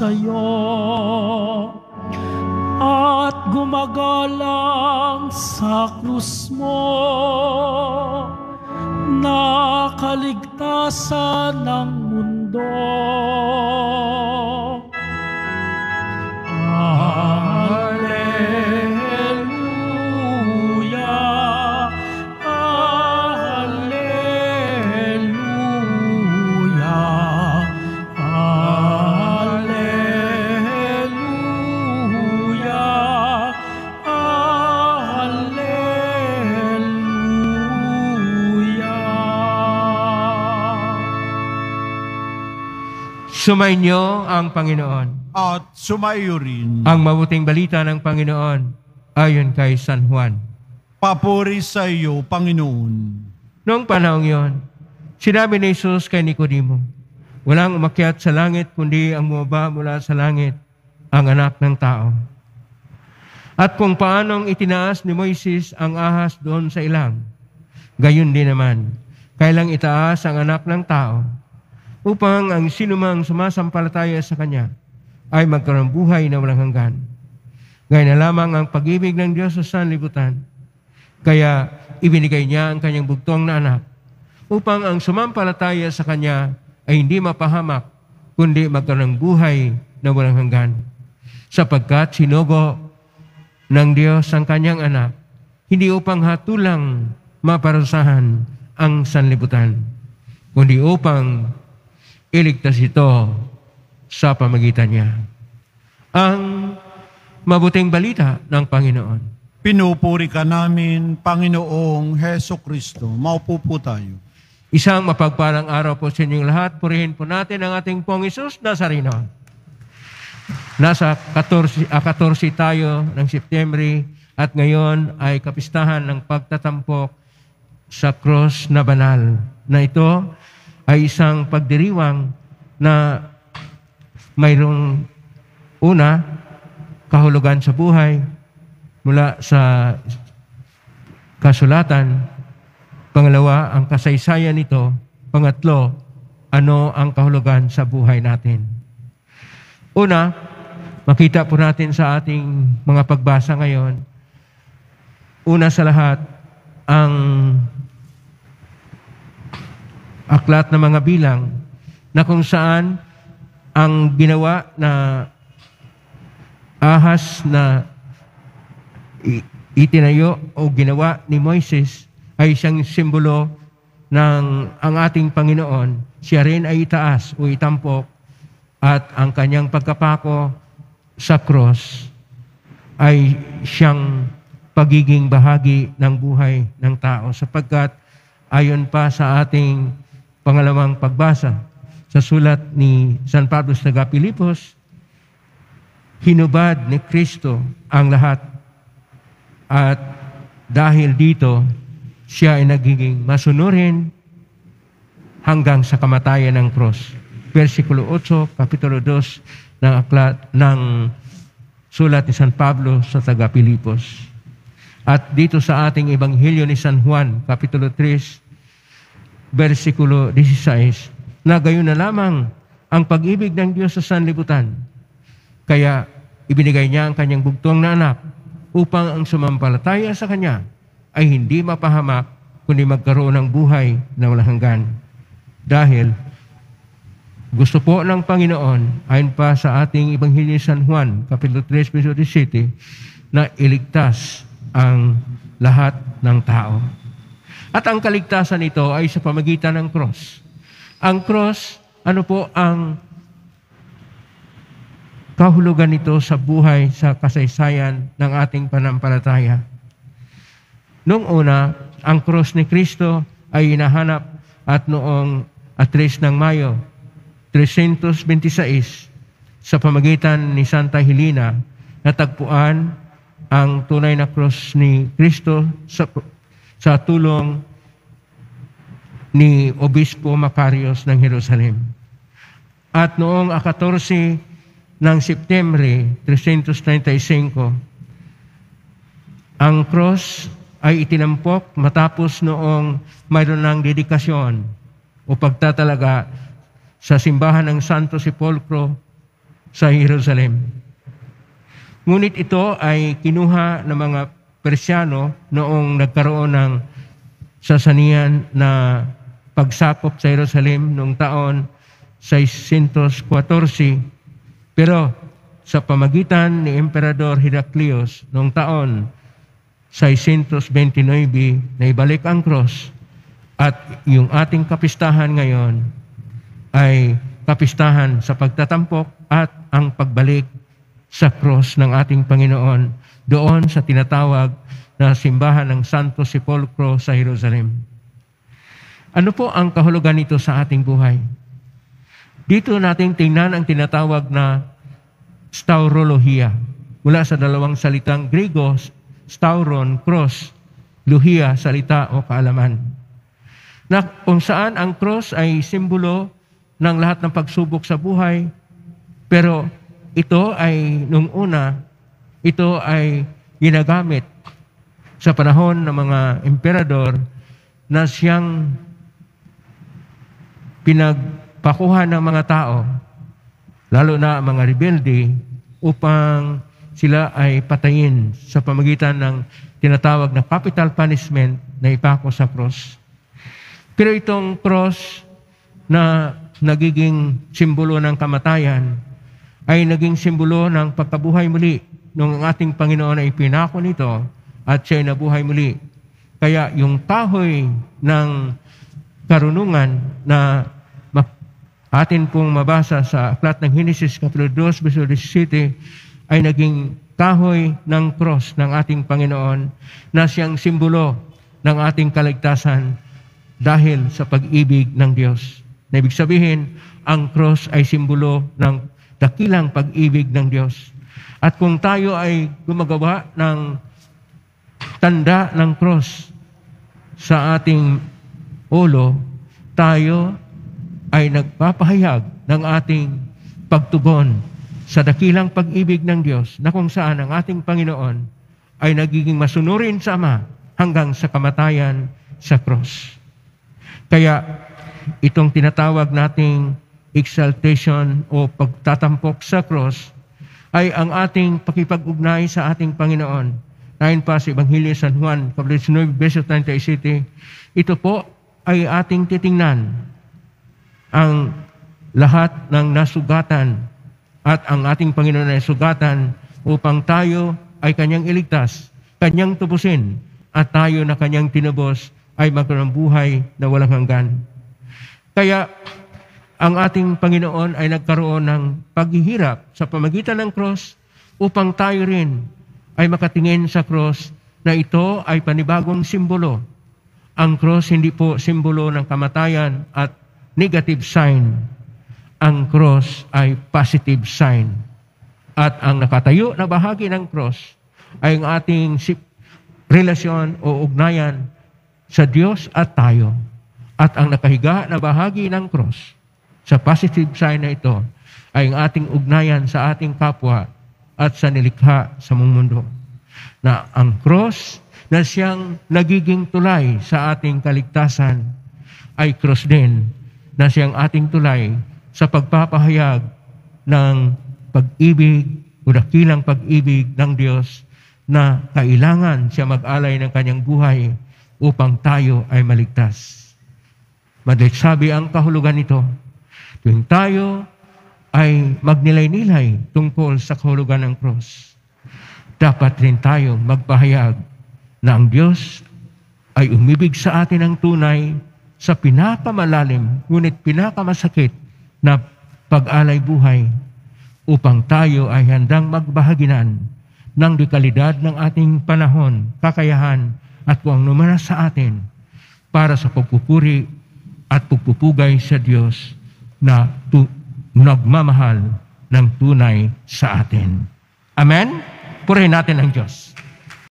sa'yo at gumagalang sa krus mo na kaligtasan ng mundo. Sumainyo ang Panginoon. At sumayo rin. Ang mabuting balita ng Panginoon ayon kay San Juan. Papuri sa iyo, Panginoon. Noong panahon yon, sinabi ni Jesus kay Nicodemo, Walang umakyat sa langit kundi ang bumaba mula sa langit, ang anak ng tao. At kung paanong itinaas ni Moises ang ahas doon sa ilang, gayon din naman, kailang itaas ang anak ng tao, upang ang sinumang sumasampalataya sa Kanya ay magkaroon buhay na walang hanggan. Gaya na lamang ang pag-ibig ng Diyos sa sanlibutan, kaya ibinigay niya ang kanyang bugtong na anak upang ang sumampalataya sa kanya ay hindi mapahamak, kundi magkaroon ng buhay na walang hanggan. Sapagkat sinugo ng Diyos ang kanyang anak, hindi upang hatulang maparusahan ang sanlibutan, kundi upang iligtas ito sa pamagitan niya. Ang mabuting balita ng Panginoon. Pinupuri ka namin, Panginoong Heso Kristo. Maupo po tayo. Isang mapagpalang araw po sa inyong lahat. Purihin po natin ang ating pong Isus Nazareno. Nasa 14, ah, 14 tayo ng Setyembre at ngayon ay kapistahan ng pagtatampok sa cross na banal. Na ito ay isang pagdiriwang na mayroong una, kahulugan sa buhay mula sa kasulatan. Pangalawa, ang kasaysayan nito. Pangatlo, ano ang kahulugan sa buhay natin. Una, makita po natin sa ating mga pagbasa ngayon, una sa lahat, ang aklat ng mga bilang na kung saan ang ginawa na ahas na itinayo o ginawa ni Moises ay isang simbolo ng ang ating Panginoon. Siya rin ay itaas o itampok at ang kanyang pagkapako sa cross ay siyang pagiging bahagi ng buhay ng tao sapagkat ayon pa sa ating pangalawang pagbasa sa sulat ni San Pablo sa Pilipos, hinubad ni Kristo ang lahat. At dahil dito, siya ay nagiging masunurin hanggang sa kamatayan ng cross. Versikulo 8, Kapitulo 2 ng aklat ng sulat ni San Pablo sa taga Pilipos. At dito sa ating Ebanghelyo ni San Juan, Kapitulo 3, versikulo 16, na gayon na lamang ang pag-ibig ng Diyos sa sanlibutan. Kaya ibinigay niya ang kanyang bugtong na anak upang ang sumampalataya sa kanya ay hindi mapahamak kundi magkaroon ng buhay na walang hanggan. Dahil gusto po ng Panginoon, ayon pa sa ating Ebanghelyo San Juan, Kapitulo 3, verso 17, na iligtas ang lahat ng tao. At ang kaligtasan nito ay sa pamagitan ng cross. Ang cross, ano po ang kahulugan nito sa buhay, sa kasaysayan ng ating panampalataya. Noong una, ang cross ni Kristo ay inahanap at noong atres ng Mayo, 326, sa pamagitan ni Santa Helena, natagpuan ang tunay na cross ni Kristo sa, sa tulong ni Obispo Macarius ng Jerusalem. At noong 14 ng Setyembre 335, ang cross ay itinampok matapos noong mayroon ng dedikasyon o pagtatalaga sa simbahan ng Santo Sepulcro sa Jerusalem. Ngunit ito ay kinuha ng mga Persyano noong nagkaroon ng sasanian na pagsakop sa Jerusalem noong taon 614. Pero sa pamagitan ni Emperador Heraclius noong taon 629 na ibalik ang cross at yung ating kapistahan ngayon ay kapistahan sa pagtatampok at ang pagbalik sa cross ng ating Panginoon doon sa tinatawag na simbahan ng Santo Sepulcro sa Jerusalem. Ano po ang kahulugan nito sa ating buhay? Dito nating tingnan ang tinatawag na staurologia. Mula sa dalawang salitang Grego, stauron, cross, luhia, salita o kaalaman. Na kung saan ang cross ay simbolo ng lahat ng pagsubok sa buhay, pero ito ay nung una, ito ay ginagamit sa panahon ng mga emperador na siyang pinagpakuha ng mga tao, lalo na mga rebelde, upang sila ay patayin sa pamagitan ng tinatawag na capital punishment na ipako sa cross. Pero itong cross na nagiging simbolo ng kamatayan ay naging simbolo ng pagkabuhay muli nung ang ating Panginoon ay pinako nito at siya'y nabuhay muli. Kaya yung kahoy ng karunungan na atin pong mabasa sa aklat ng Genesis Kapitulo 2, verso 17 ay naging kahoy ng cross ng ating Panginoon na siyang simbolo ng ating kaligtasan dahil sa pag-ibig ng Diyos. Na ibig sabihin, ang cross ay simbolo ng dakilang pag-ibig ng Diyos. At kung tayo ay gumagawa ng tanda ng cross sa ating ulo, tayo ay nagpapahayag ng ating pagtugon sa dakilang pag-ibig ng Diyos na kung saan ang ating Panginoon ay nagiging masunurin sa Ama hanggang sa kamatayan sa cross. Kaya itong tinatawag nating exaltation o pagtatampok sa cross ay ang ating pakipag-ugnay sa ating Panginoon. Nahin pa sa Ebanghelyo San Juan, Kapitulo 9, verso 37, ito po ay ating titingnan ang lahat ng nasugatan at ang ating Panginoon ay sugatan upang tayo ay kanyang iligtas, kanyang tubusin, at tayo na kanyang tinubos ay magkaroon buhay na walang hanggan. Kaya ang ating Panginoon ay nagkaroon ng paghihirap sa pamagitan ng cross upang tayo rin ay makatingin sa cross na ito ay panibagong simbolo. Ang cross hindi po simbolo ng kamatayan at negative sign. Ang cross ay positive sign. At ang nakatayo na bahagi ng cross ay ang ating relasyon o ugnayan sa Diyos at tayo. At ang nakahiga na bahagi ng cross sa positive sign na ito ay ang ating ugnayan sa ating kapwa at sa nilikha sa mundo. Na ang cross na siyang nagiging tulay sa ating kaligtasan ay cross din na siyang ating tulay sa pagpapahayag ng pag-ibig o dakilang pag-ibig ng Diyos na kailangan siya mag-alay ng kanyang buhay upang tayo ay maligtas. Madalit sabi ang kahulugan nito, Tuwing tayo ay magnilay-nilay tungkol sa kahulugan ng cross, dapat rin tayo magpahayag na ang Diyos ay umibig sa atin ng tunay sa pinakamalalim, ngunit pinakamasakit na pag-alay buhay upang tayo ay handang magbahaginan ng dekalidad ng ating panahon, kakayahan at kung numara sa atin para sa pagpupuri at pagpupugay sa Diyos na tu- nagmamahal ng tunay sa atin. Amen? Purihin natin ang Diyos.